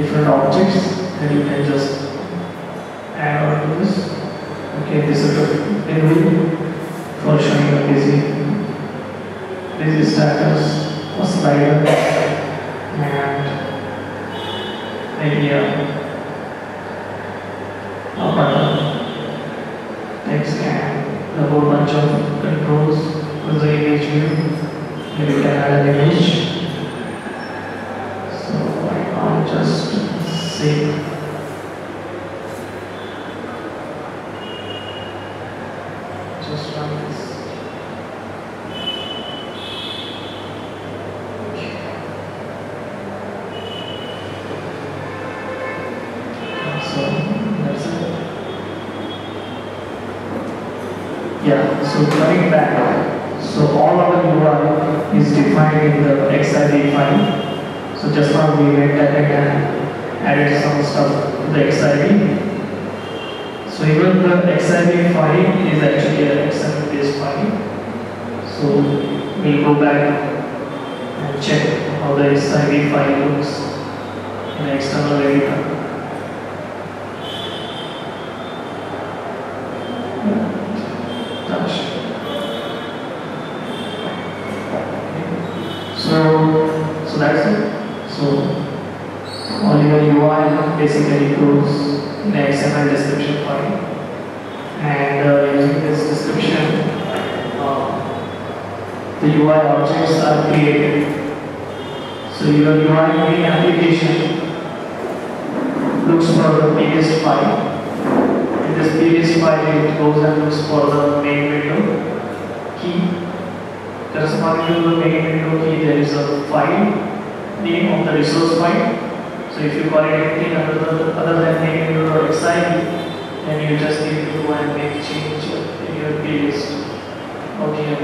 different objects that you can just add on to this. Okay, this is a pinwheel for showing a busy. Is status, a slider, and maybe a, a button. Text and a whole bunch of controls with the image view. Maybe you can add an image. So I'll just So that's it. Yeah, so coming back, so all our UI is defined in the XIB file. So just now we went ahead and added some stuff to the XIB. So even the XIB file is actually an XML based file. So we'll go back and check how the XIB file looks in external editor. Touch. So, so that's it. So, all your UI basically goes in the XML description file. And uh, using this description, uh, the UI objects are created. So your UI main application looks for the previous file. In this previous file, it goes and looks for the main window key. Corresponding to the main window key, there is a file name of the resource file. So if you call it anything other than, other than window or XIB, then you just need to go and make change in your plist here.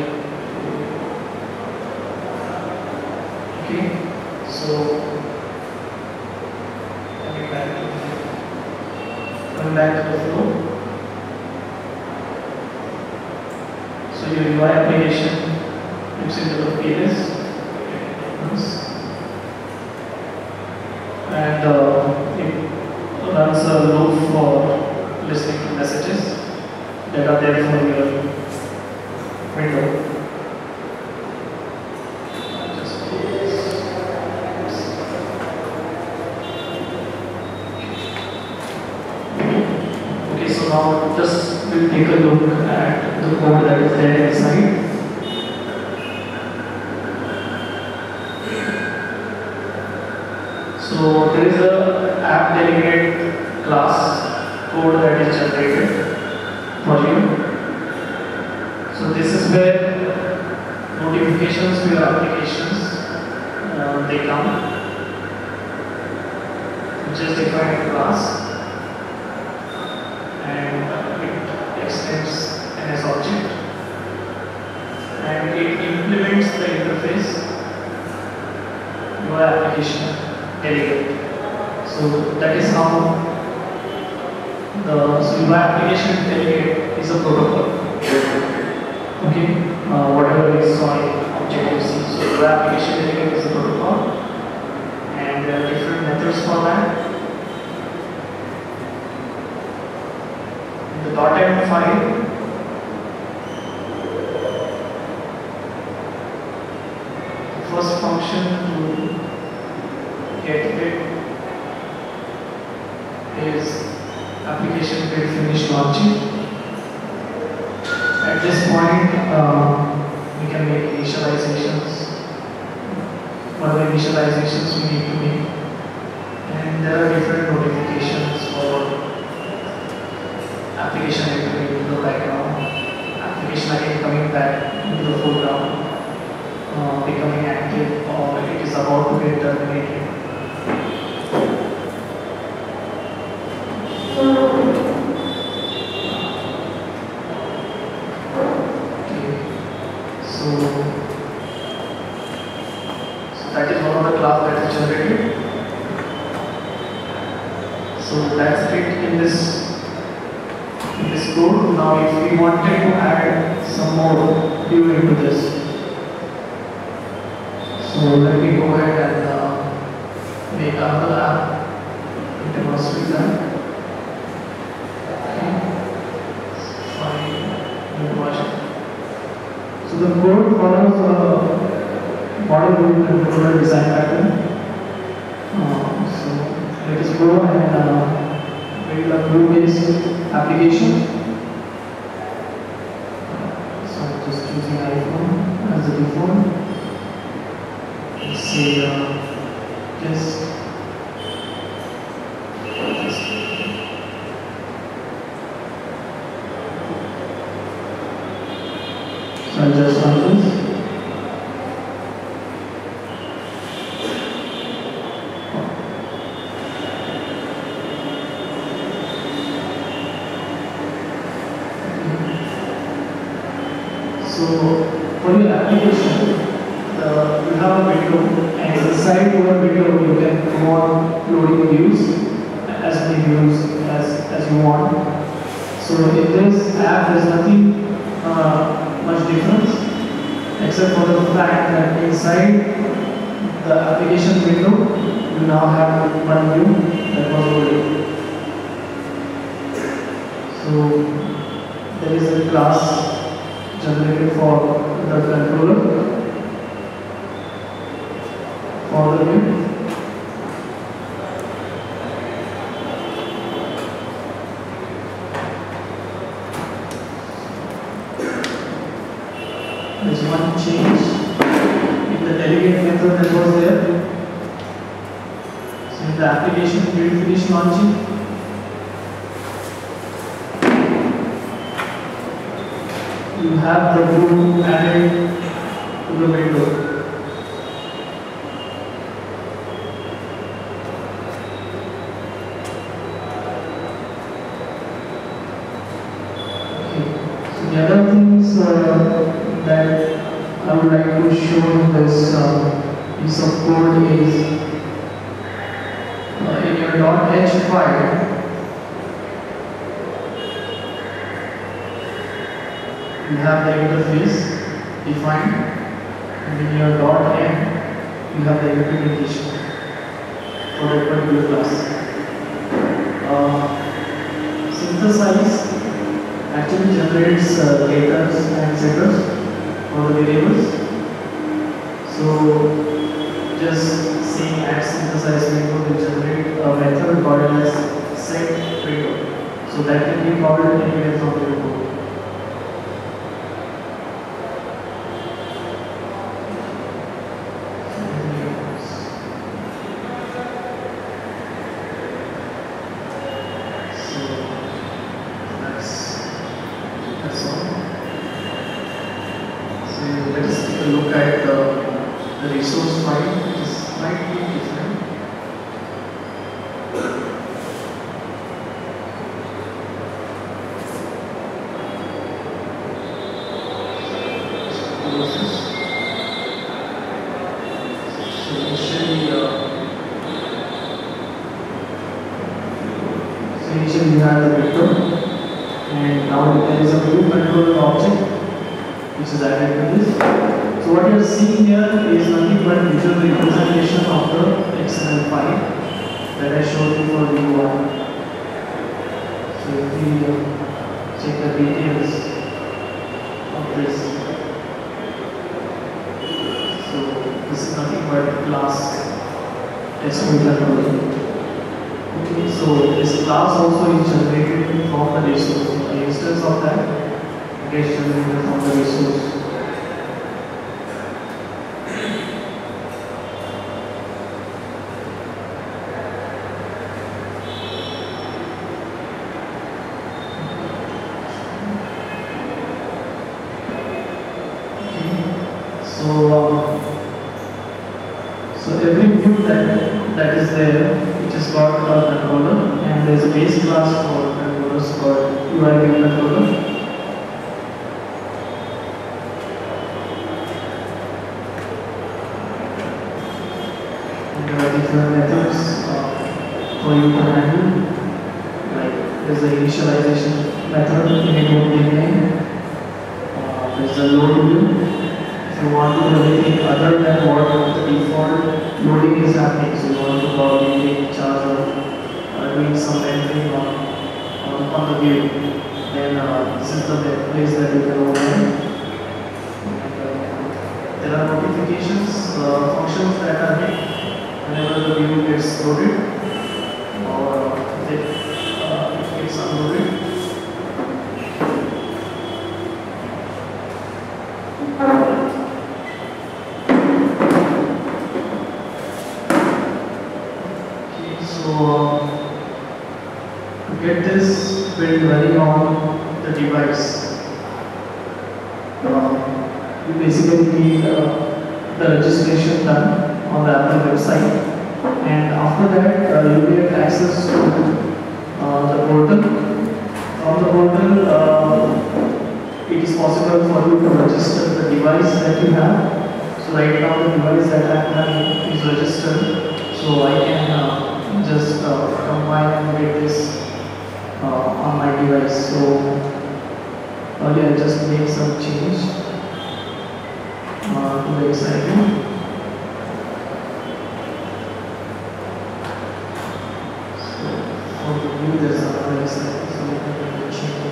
Okay, so coming back to coming back to the flow. So your UI application looks into the plist. And uh, it runs a loop for listening to messages that are there for your window. I'll just close this. Okay, so now just we'll take a look at the code that is there inside. So there is a app delegate class code that is generated for you. So this is where notifications to your applications uh, they come. Just define a class and uh, it extends NS object and it implements the interface your application delegate. So that is how the so UIApplicationDelegate is a protocol. Okay, uh, whatever is in Objective C. So UIApplicationDelegate is a protocol, and there are different methods for that. In the .m file, the first function to get it is application build finish launching. At this point, uh, we can make initializations. What are the initializations we need to make? And there are different notifications for application entering into the background, application again coming back into the foreground, uh, becoming active, or it is about to get terminated. Okay. So, so that is one of the class that is generated. So that's it in this in this code. Now if we wanted to add some more view into this. So let me go ahead and uh, make another app cross fit that. So the code follows a model view controller design pattern. Go and uh, build a view-based application. So I'm just choosing iPhone as the default. Say uh, your application, uh, you have a window and inside your window you can go on loading views as many views as, as you want. So in this app there's nothing uh, much difference except for the fact that inside the application window you now have one view that was loaded. So there is a class generated for the controller for the view. There's one change in the delegate method that was there. In the application build finish launching, you have the view added to the window. Okay. So the other things uh, that I would like to show in this uh, piece of code is uh, in your .h file you have the interface defined and in your .m you have the implementation for that particular class. Uh, synthesize actually generates uh, getters and setters for the variables. So just saying add synthesize window will generate a method called as set window. So that can be called anywhere from your code. So that's that's all. So let us take a look at the, the resource file, which is slightly different. Close this. So initially, uh, so initially you have the vector and now there is a view control object which is added to this. So what you are seeing here is nothing but visual representation of the XML file that I showed you for the UI. So if we uh, check the details of this. So this is nothing but class SQL controller. Okay, so this class also is generated from the resource. The instance of that So, so every view that that is there, which has got a controller, and there is a base class for controllers called UI controller. And there are different methods uh, for you to handle. Like there's the initialization method in a name. Uh, there's the load view. If you want to do anything other than what the default loading is happening, so you want to probably take charge of uh, doing on the view, then uh, this is the place that you can open. There are notifications, uh, functions that are made whenever the view gets loaded or uh, it, uh, it gets unloaded. Okay, so uh, to get this build running on the device, uh, you basically need uh, the registration done on the Apple website, and after that uh, you get access to uh, the portal. From the portal, uh, it is possible for you to register the device that you have. So right now the device that I have is registered, so I can uh, just combine and get this uh, on my device. So earlier I just made some change uh, to the exciting. So for the view there's another exciting, so we can change the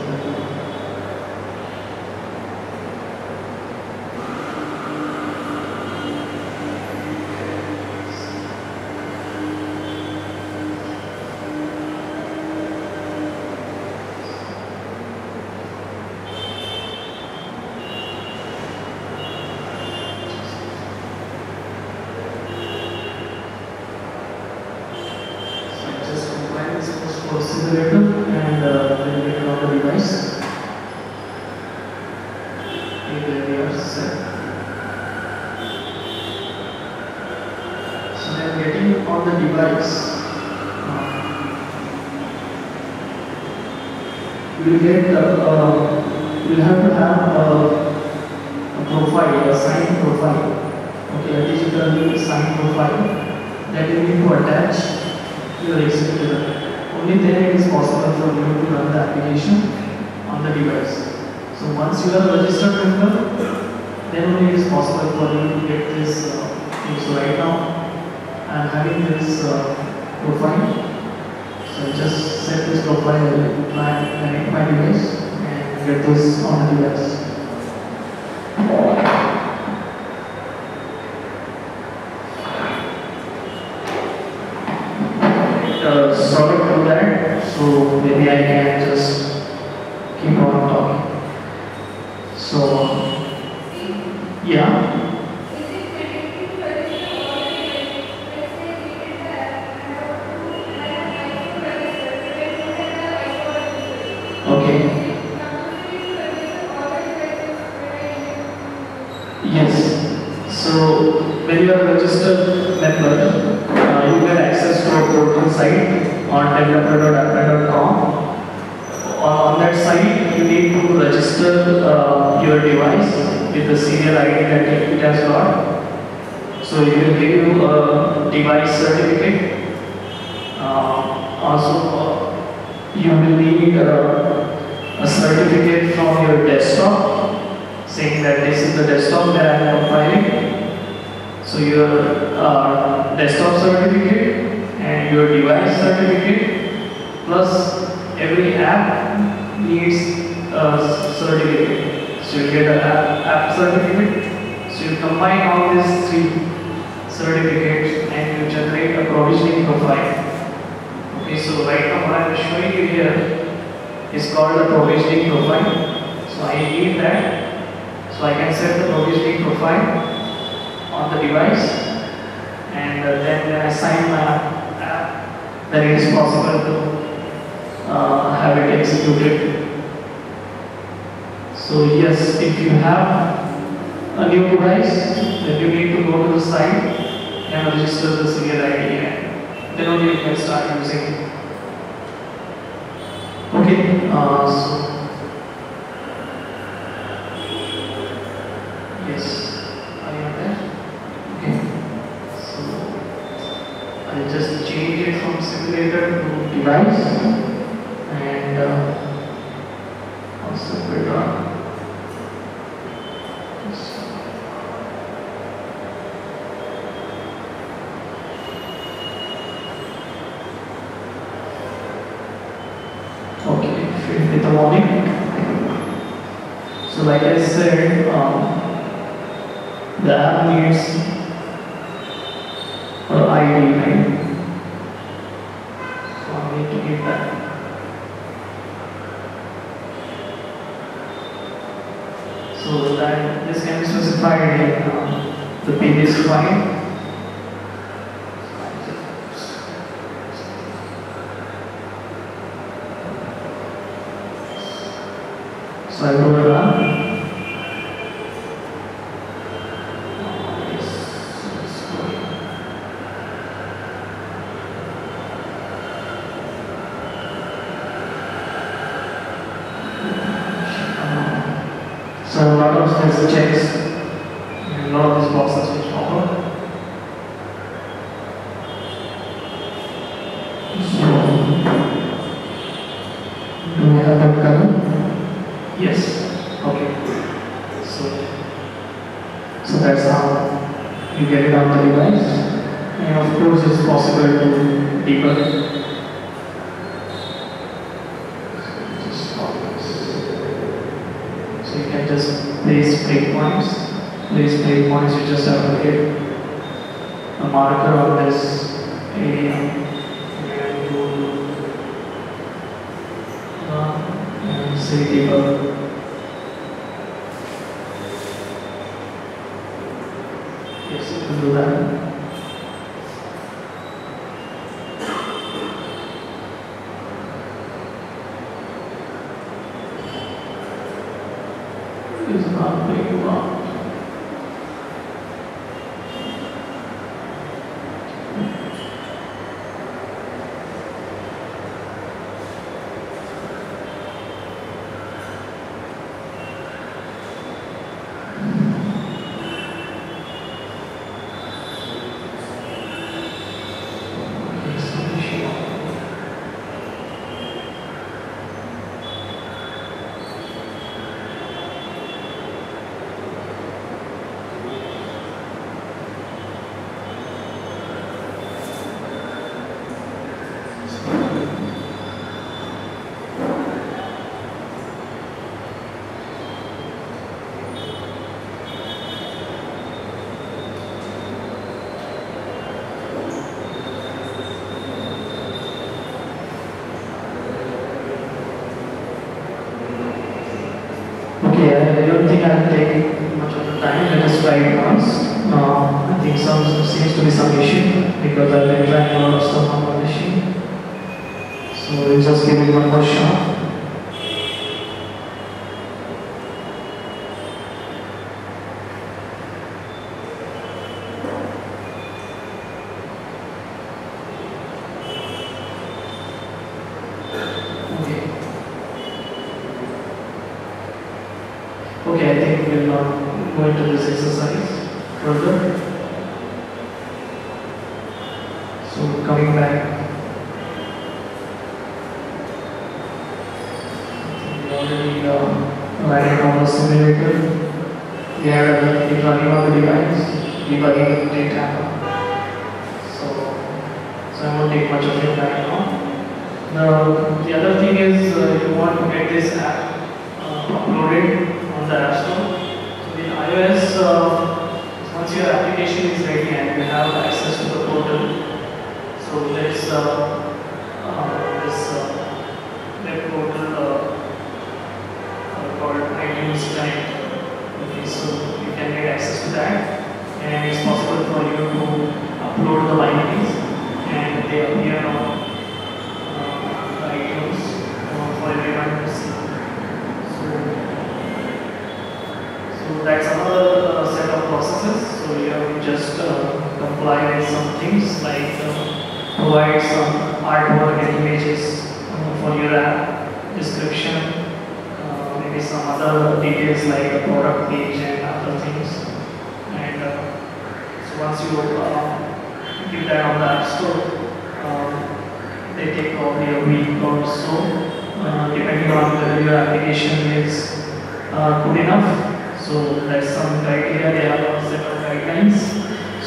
So I just combine this first for simulator and uh, then get it on the device. Okay, there we are set. So then getting on the device, uh, you will get, uh, uh, you will have to have a, a profile, a signed profile. Okay, a digital signed profile that you need to attach your executor. Only then it is possible for you to run the application on the device. So once you are a registered member, then only it is possible for you to get this uh, thing. So right now, I am having this uh, profile. So just set this profile, connect my device and get this on the device. uh, sort of do that, so maybe I can just keep on talking. So, yeah. Okay. Yes. So when you are a registered member, uh, you get access to a portal site on developer.apple.com. On, on that site, you need to register uh, your device with the serial ID that it has got. So it will a device certificate. Uh, also, uh, you will need uh, a certificate from your desktop saying that this is the desktop that I am compiling. So your uh, desktop certificate and your device certificate plus every app needs a certificate. So you get an app, app certificate. So you combine all these three certificates and you generate a provisioning profile. Okay, so right now what I am showing you here is called a provisioning profile. So I need that. So I can set the provisioning profile on the device and uh, then when I sign my app, then it is possible to uh, have it executed. So yes, if you have a new device, then you need to go to the site and register the serial ID and then only you can start using it. Okay, uh, so yes, are you there? Okay, so I just change it from simulator to device and uh, also put on. Okay. morning. So like I said, um, the app needs an ID, right? So I need to give that. So that this can be specified in uh, the previous file. So I go to run. So a lot of these checks, a lot of these boxes which pop up. So, Do we have that color? yes, okay. So, so that's how you get it on the device. And of course, it's possible to debug. Just copy this. So you can just place breakpoints. Place breakpoints, you just have to hit a marker on this area. And you and say. Yes, you can do that. It's not being locked. Okay, so issue. Okay, Think I'll much of the time. Let us try it once. Uh, I think some seems to be some issue because I've been trying a lot of stuff on the machine. So we'll just give it one more shot. Okay. Okay, I think we'll not go into this exercise further. So coming back. We already uh, on the simulator. We had it running on the device, debugging the data. So, so I won't take much of your time now. Now, the other thing is uh, you want to get this app uh, uploaded the App Store. So in iOS, uh, once your application is ready and you have access to the portal, so let's uh, uh, this uh, web portal uh, uh, called iTunes Connect. Okay, so you can get access to that, and it's possible for you to upload the binaries, and they appear on uh, iTunes uh, for everyone to see. So, so that's another uh, set of processes. So you have to just uh, with some things like uh, provide some artwork and images uh, for your app, description, uh, maybe some other details like the product page and other things. And uh, so once you uh, give that on the App Store, um, they take probably a week or so, uh, depending on whether your application is good enough. So there's some criteria, they have a set of guidelines.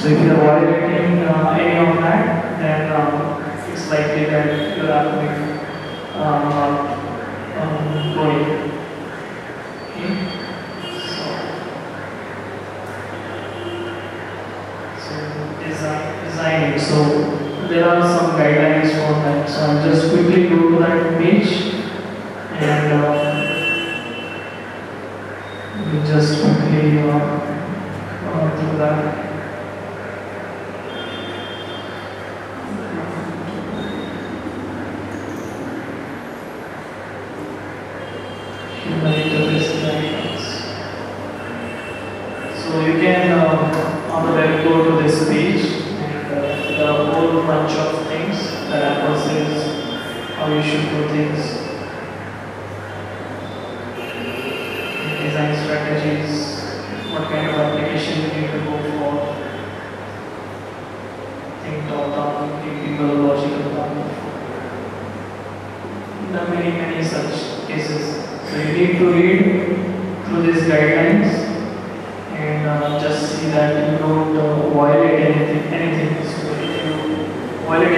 So if you're violating uh, any of that, then um, it's likely that you're happening um, uh, um, going. Okay. So, so design, designing. So there are some guidelines for that. So I'll just quickly go to that page and uh, just quickly uh, uh, do that.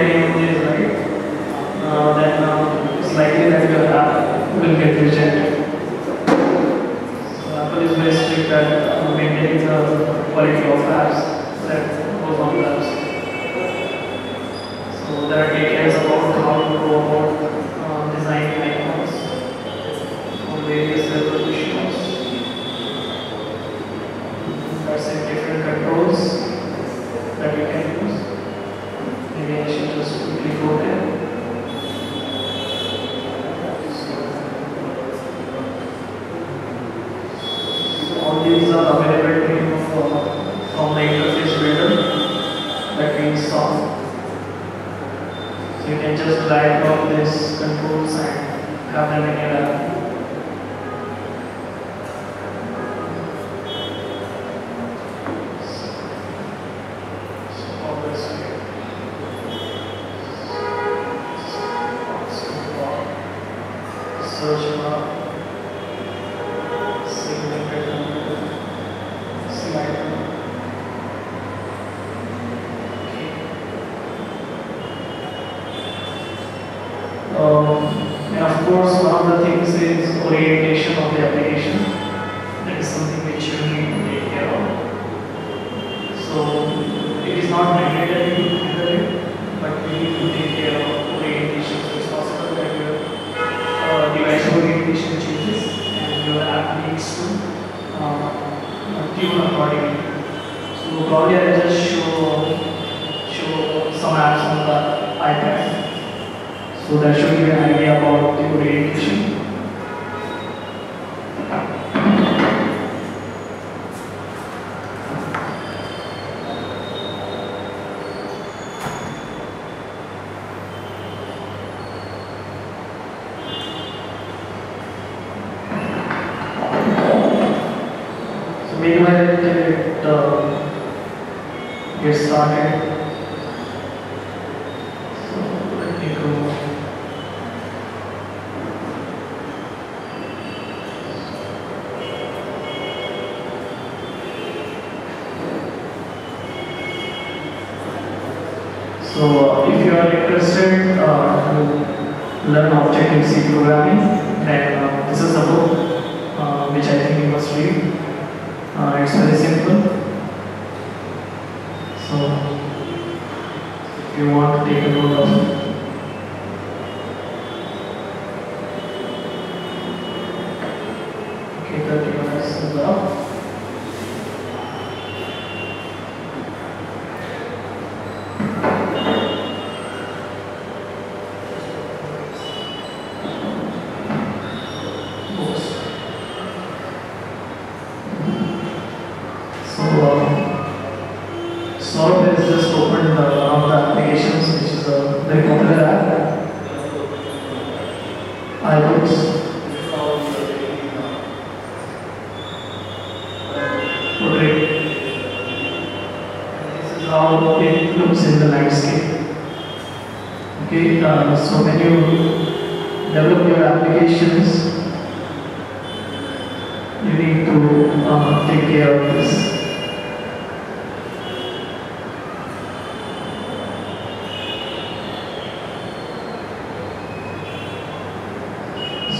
Deus aí. programming and uh, this is a book uh, which I think you must read. Uh, it's very simple. So if you want to take a note of it. Okay, 30 minutes is up.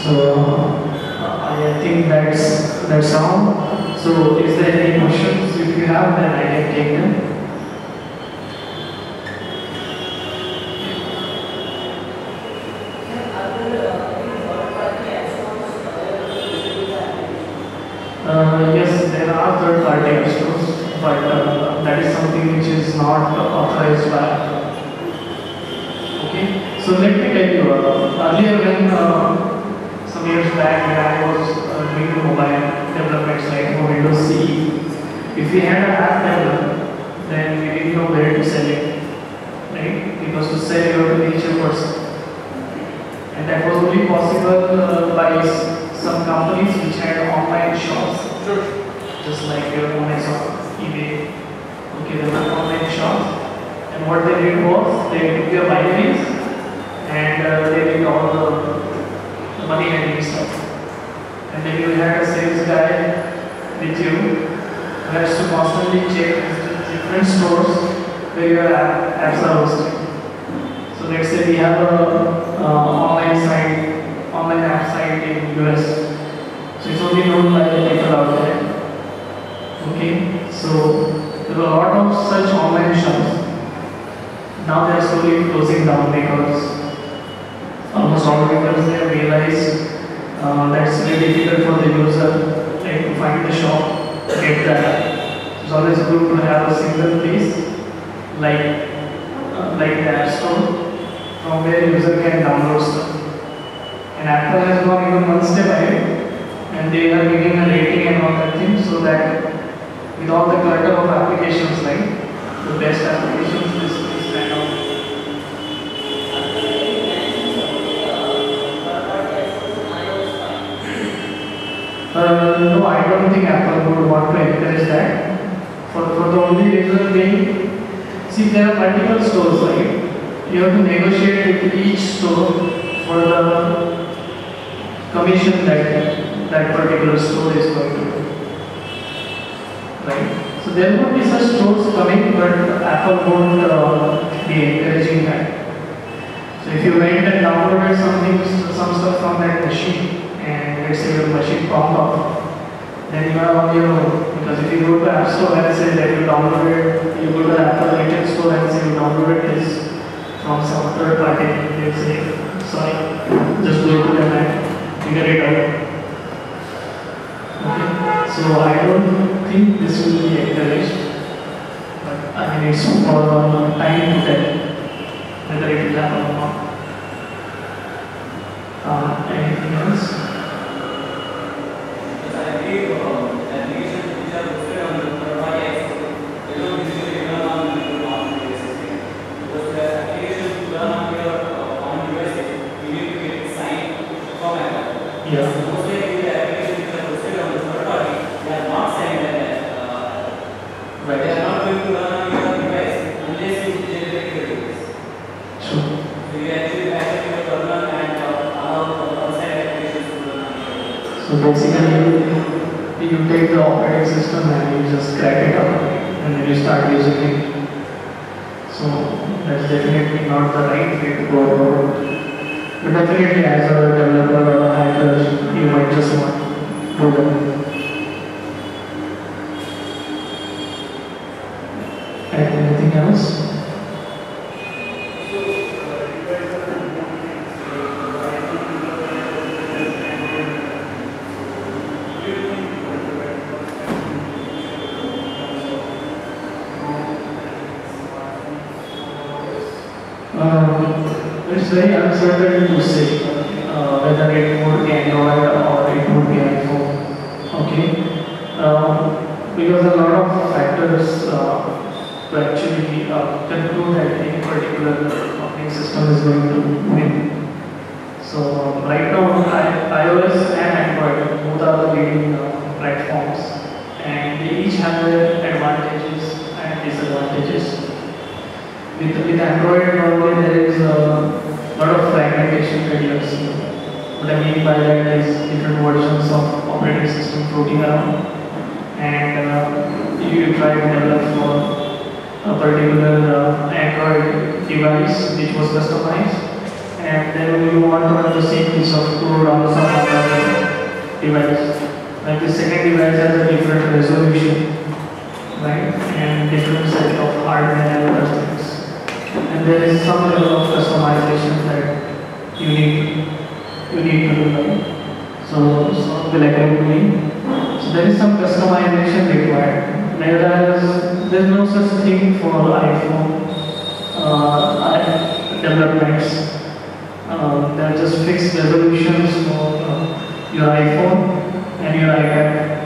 So uh, I think that's that's all. So is there any questions? If you have, then I can take them. Uh, yes, there are third-party stores, but uh, that is something which is not authorized by. Okay, so let me tell you. Uh, earlier, when uh, some years back when I was uh, doing the mobile development like for Windows CE, if we had an app developer, then we didn't know where to sell it, right? Because to sell you have to reach a person. And that was only possible uh, by some companies which had online shops, just like your Amazon, eBay. Okay, they were online shops. And what they did was they took their binaries and uh, they did all the money handling stuff. And then you had a sales guy with you who has to constantly check different stores where your app, apps are hosted. So let's say we have a uh, online site, online app site in US. So it's only known by the people out there. Okay, so there are a lot of such online shops. Now they are slowly closing down because almost all vendors they have realized uh, that's very difficult for the user like, to find the shop, get the app. It's always good to have a single place like uh, like the app store from where user can download stuff. And Apple has gone even one step ahead and they are giving a rating and all that thing so that with all the clutter of applications like the best applications is, is kind of Uh, I don't think Apple would want to encourage that. For, for the only reason being, see there are multiple stores, right? You have to negotiate with each store for the commission that that particular store is going to do. Right? So there would be such stores coming, but Apple won't uh, be encouraging that. So if you went and downloaded something, some stuff from that machine, and let's say your machine popped off, then you on your own. Because if you go to App Store and say that you downloaded, you go to Apple retail store and say you downloaded this from some third party, they'll say, sorry, just go to them and figure it out. Okay, so I don't think this will be encouraged, but I mean it's for time to tell whether it will happen or not. Uh, anything else? Yeah. Right. Sure. So basically, you take the operating system and you just crack it up and then you start using it. So that's definitely not the right way to go about it. But definitely as a developer or a hacker, you might just want to do that. Anything else? Um, it's very uncertain to say uh, whether it would be Android or it would be iPhone. Okay, um, because a lot of factors uh, to actually uh, conclude that any particular operating system is going to win. So um, right now, I, iOS and Android both are the leading uh, platforms, and they each have their advantages and disadvantages. With, with Android normally there is a lot of fragmentation that you have seen. What I mean by that is different versions of operating system floating around and you try to develop for a particular uh, Android device which was customized and then you want to run the same piece of code on some other device. Like the second device has a different resolution, right? And different set of hardware and other things. And there is some level of customization that you need you need to do right? So, so will agree with. So there is some customization required. Whereas there's no such thing for iPhone uh, developments. Uh, they're just fixed resolutions for uh, your iPhone and your iPad.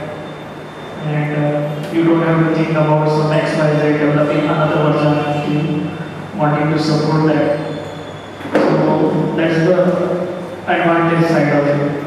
And uh, you don't have to think about some XYZ developing another version to wanting to support that. So that's the advantage side of it.